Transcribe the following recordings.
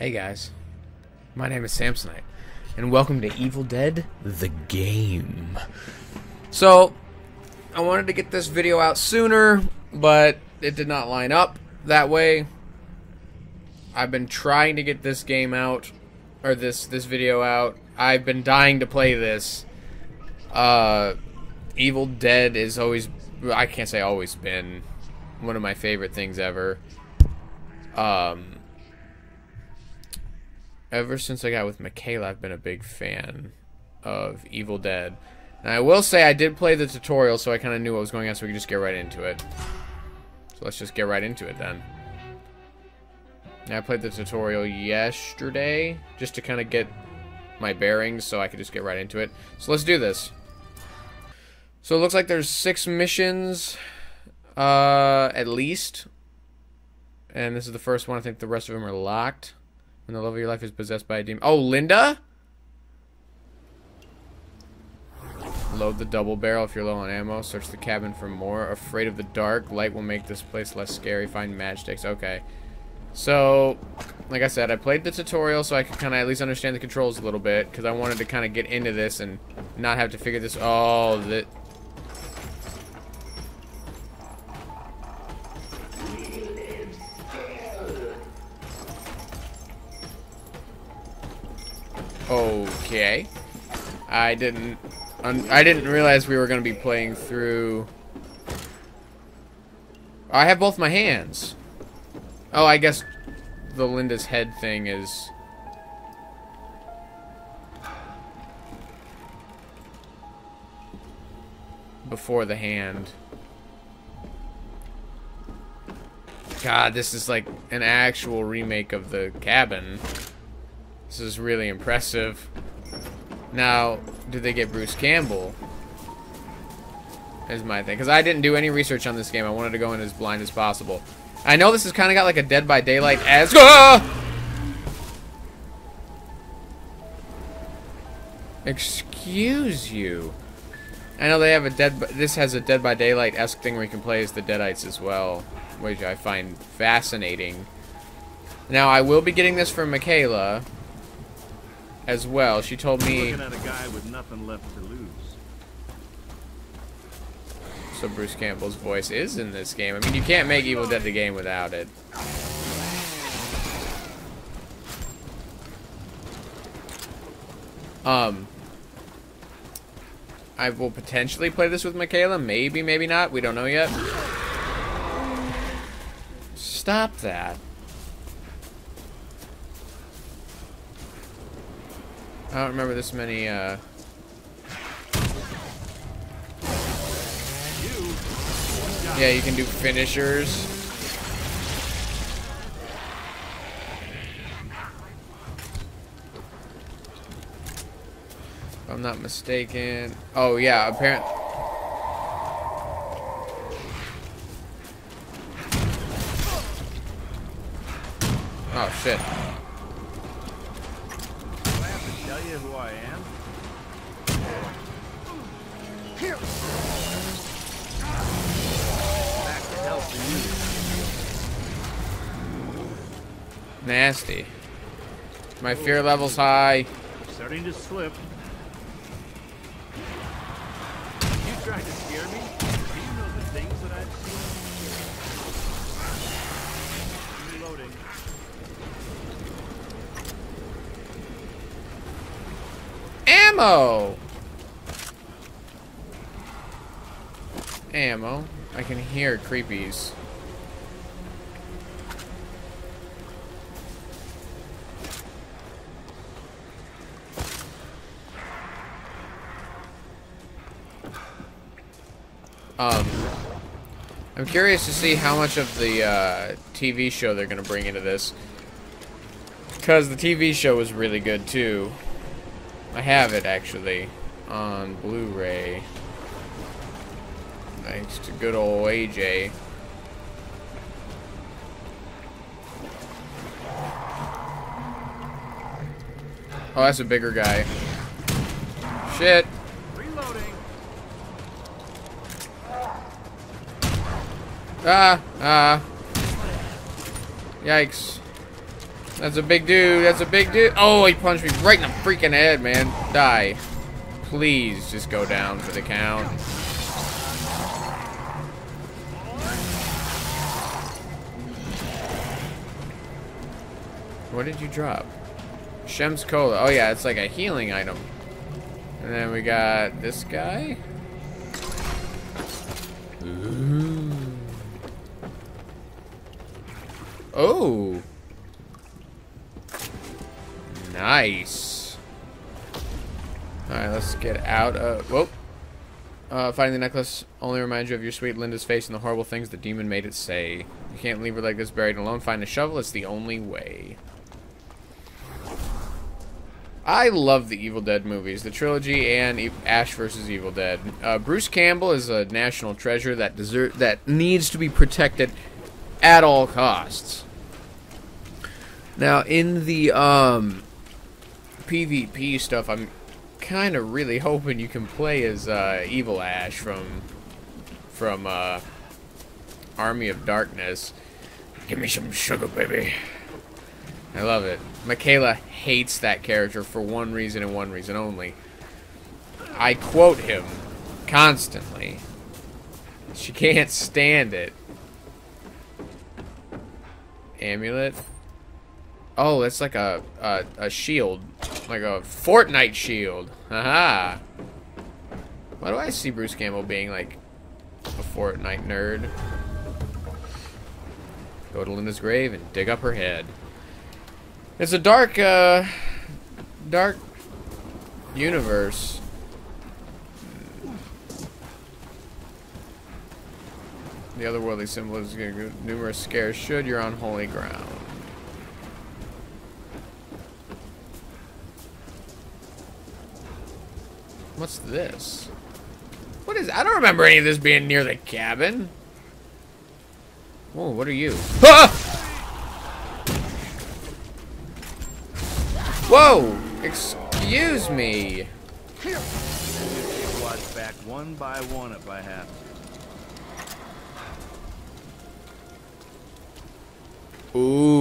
Hey guys, my name is Samsonite, and welcome to Evil Dead the Game. So, I wanted to get this video out sooner, but it did not line up that way. I've been trying to get this game out, or this this video out. I've been dying to play this. Uh, Evil Dead is always, I can't say always been, one of my favorite things ever. Um, ever since I got with Mickaela, I've been a big fan of Evil Dead. And I will say I did play the tutorial, so I kind of knew what was going on, so we could just get right into it. So let's just get right into it then. I played the tutorial yesterday, just to kind of get my bearings, so I could just get right into it. So let's do this. So it looks like there's six missions, uh, at least. And this is the first one. I think the rest of them are locked. When the love of your life is possessed by a demon. Oh, Linda? Load the double barrel if you're low on ammo. Search the cabin for more. Afraid of the dark. Light will make this place less scary. Find matchsticks. Okay. So, like I said, I played the tutorial so I could kind of at least understand the controls a little bit. Because I wanted to kind of get into this and not have to figure this... Oh, that... Okay. I didn't... I didn't realize we were going to be playing through... I have both my hands. Oh, I guess the Linda's head thing is... Before the hand. God, this is like an actual remake of the cabin. This is really impressive. Now, do they get Bruce Campbell? Is my thing. Because I didn't do any research on this game. I wanted to go in as blind as possible. I know this has kind of got like a Dead by Daylight as... Ah! Excuse you. I know they have a Dead... This has a Dead by Daylight-esque thing where you can play as the Deadites as well. Which I find fascinating. Now, I will be getting this from Mickaela as well. She told me. So Bruce Campbell's voice is in this game. I mean, you can't make Evil Dead the game without it. Um, I will potentially play this with Mickaela. Maybe, maybe not. We don't know yet. Stop that. I don't remember this many, uh... Yeah, you can do finishers. If I'm not mistaken. Oh, yeah, apparently... Oh, shit. You who I am? Nasty. My fear level's high. Starting to slip. Ammo! Ammo. I can hear creepies. Um, I'm curious to see how much of the uh, TV show they're going to bring into this. Because the TV show was really good, too. I have it actually on Blu-ray. Thanks to good old AJ. Oh, that's a bigger guy. Shit. Reloading. Ah, ah. Yikes. That's a big dude. That's a big dude. Oh, he punched me right in the freaking head, man. Die. Please just go down for the count. What did you drop? Shemp's Cola. Oh, yeah, it's like a healing item. And then we got this guy. Ooh. Oh. Nice. Alright, let's get out of... Whoa. Uh, finding the necklace only reminds you of your sweet Linda's face and the horrible things the demon made it say. You can't leave her like this buried alone. Find a shovel. It's the only way. I love the Evil Dead movies, the trilogy and e Ash vs. Evil Dead. Uh, Bruce Campbell is a national treasure that desert that needs to be protected at all costs. Now, in the um, PvP stuff, I'm kind of really hoping you can play as uh, Evil Ash from from uh, Army of Darkness. Give me some sugar, baby. I love it. Mickaela hates that character for one reason and one reason only. I quote him constantly. She can't stand it. Amulet. Oh, it's like a, a, a shield. Like a Fortnite shield. Haha. Why do I see Bruce Campbell being like a Fortnite nerd? Go to Linda's grave and dig up her head. It's a dark, uh, dark universe. The otherworldly symbol is numerous scares should you're on holy ground. What's this? What is? I don't remember any of this being near the cabin. Whoa, what are you? Ah! Whoa! Excuse me. Squads back one by one if I have to. Ooh.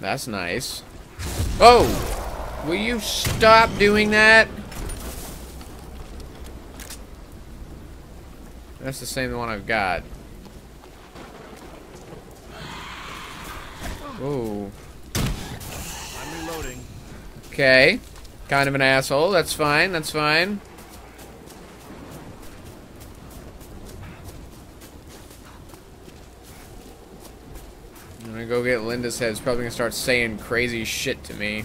That's nice. Oh! Will you stop doing that? That's the same one I've got. Ooh. I'm reloading. Okay. Kind of an asshole. That's fine. That's fine. Gonna go get Linda's head. It's probably gonna start saying crazy shit to me.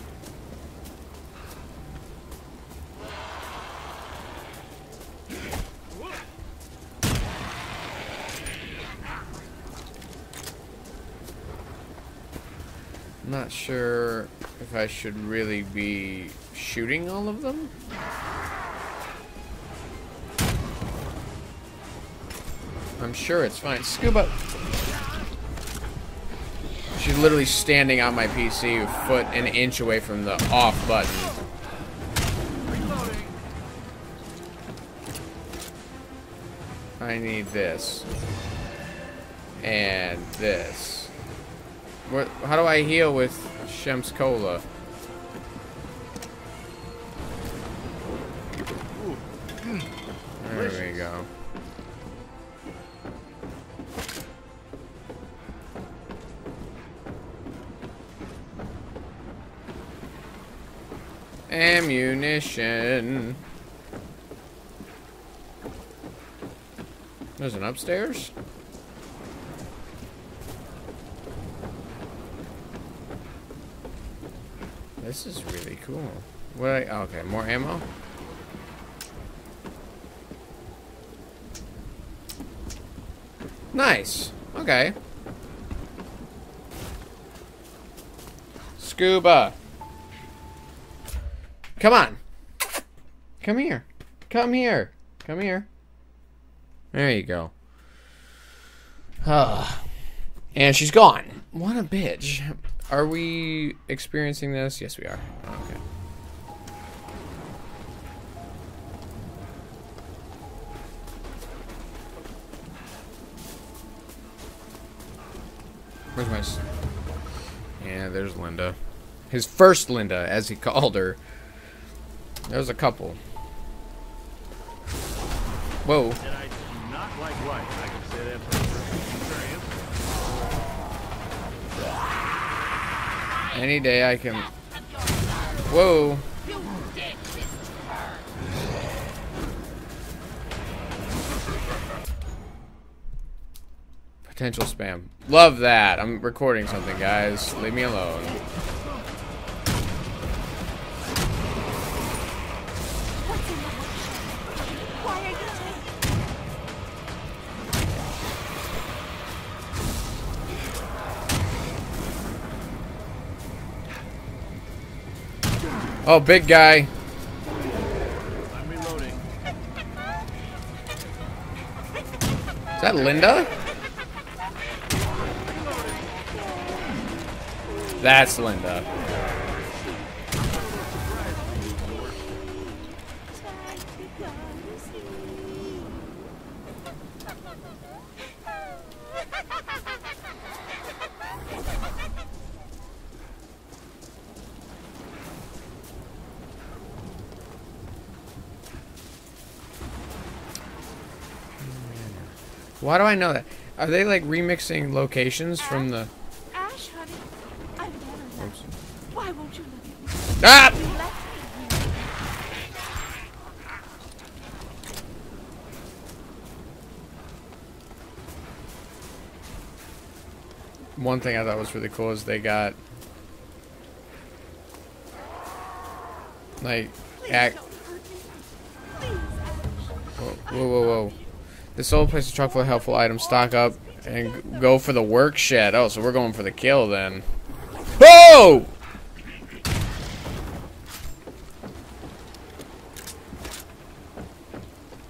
I'm not sure if I should really be shooting all of them. I'm sure it's fine. Scuba! She's literally standing on my PC, a foot an inch away from the off button. I need this. And this. What, how do I heal with Shemp's Cola? There we go. Ammunition. There's an upstairs? This is really cool. I, oh, okay, more ammo? Nice. Okay. Scuba. Come on. Come here. Come here. Come here. There you go. Uh, And she's gone. What a bitch. Are we experiencing this? Yes, we are. Okay. Where's my... Yeah, there's Linda. His first Linda, as he called her. There was a couple. Whoa. And I do not like life. I can say that from. Any day I can... Whoa. Potential spam. Love that. I'm recording something, guys. Leave me alone. Oh, big guy. I'm reloading. Is that Linda? That's Linda. Why do I know that? Are they like remixing locations from the? Ash, honey, I've never left. Oops. Why won't you look at me? Ah! You left me here. One thing I thought was really cool is they got like act. don't hurt me. Please, Ash. Whoa, whoa, whoa, whoa! This old place is chock full of helpful items. Stock up and go for the work shed. Oh, so we're going for the kill then. Whoa!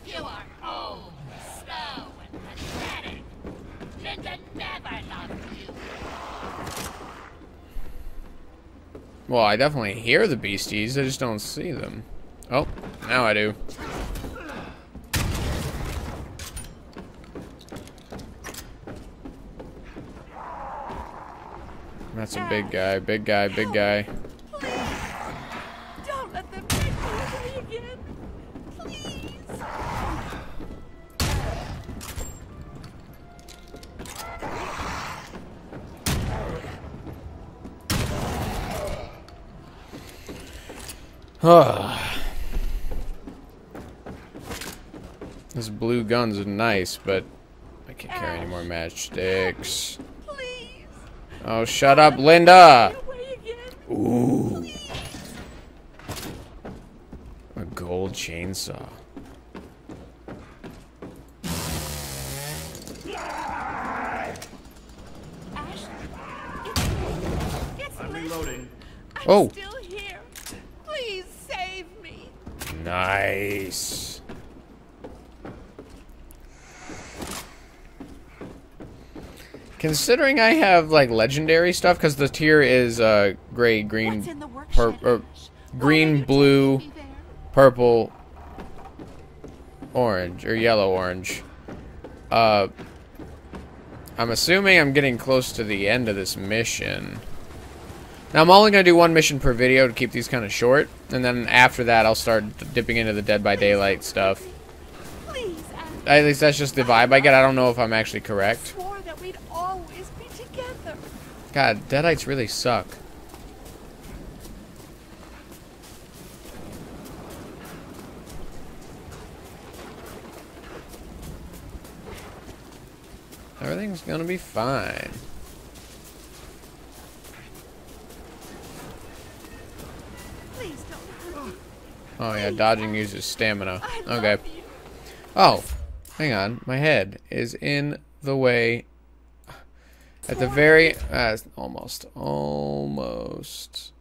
You are old, slow, and pathetic. Linda never loved you. Well, I definitely hear the beasties. I just don't see them. Oh, now I do. That's a big guy, big guy, big guy. Please. Don't let them take me away again. Please. This blue guns are nice, but I can't carry any more matchsticks. Oh, shut up, Linda! Ooh. A gold chainsaw. Ash, it's oh me. It's I'm Liz. reloading. I'm Oh. still here. Please save me. Nice. Considering I have like legendary stuff, because the tier is uh, gray, green, What's in the pur- workshop? er, green, blue, taking me there? purple, orange, or yellow orange. Uh, I'm assuming I'm getting close to the end of this mission. Now, I'm only going to do one mission per video to keep these kind of short, and then after that, I'll start dipping into the Dead by Daylight stuff. At least that's just the vibe I get. I don't know if I'm actually correct. swore that we'd always be together. God, Deadites really suck. Everything's gonna be fine. Please don't hurt me. Oh yeah, dodging uses stamina. Okay. Oh, hang on. My head is in the way. At the very, uh, almost, almost.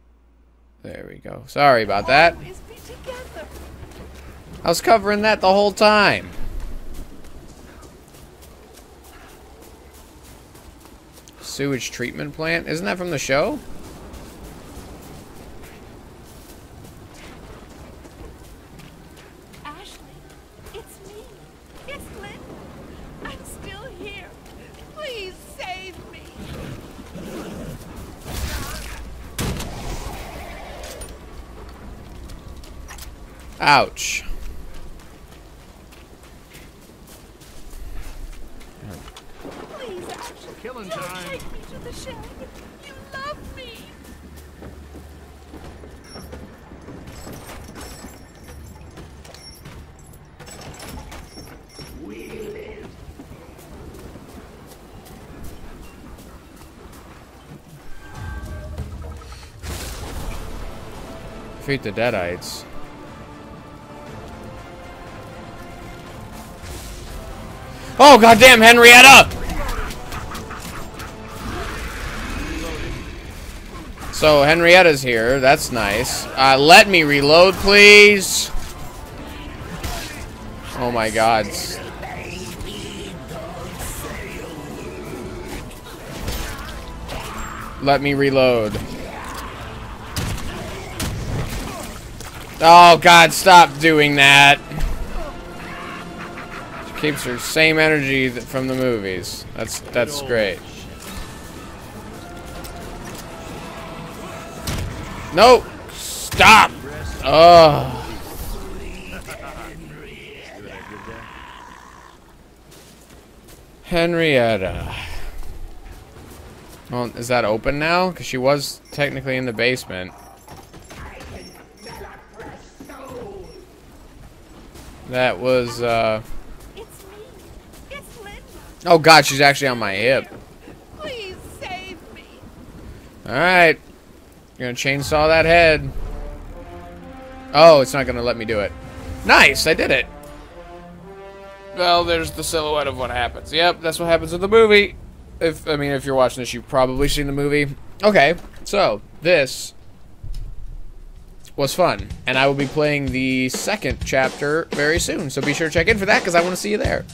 There we go. Sorry about that. I was covering that the whole time. Sewage treatment plant? Isn't that from the show? Ashley, it's me. It's Lynn. I'm still here. Please save me. Ouch. Please, Ash. Killing Don't time. take me to the shed. You love me. Defeat the Deadites. Oh goddamn Henrietta! So Henrietta's here. That's nice. Uh, let me reload, please. Oh my god. Let me reload. Oh god, stop doing that. Keeps her same energy from the movies. That's that's great. No! Stop! Oh. Henrietta. Well, is that open now? Because she was technically in the basement. That was, uh... Oh god, she's actually on my hip. Please save me. Alright. You're gonna chainsaw that head. Oh, it's not gonna let me do it. Nice, I did it. Well, there's the silhouette of what happens. Yep, that's what happens in the movie. If I mean, if you're watching this, you've probably seen the movie. Okay, so this was fun, and I will be playing the second chapter very soon. So be sure to check in for that because I want to see you there.